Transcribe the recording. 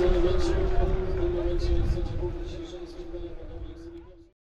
Wilson.